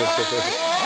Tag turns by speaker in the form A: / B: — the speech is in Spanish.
A: Hehehehe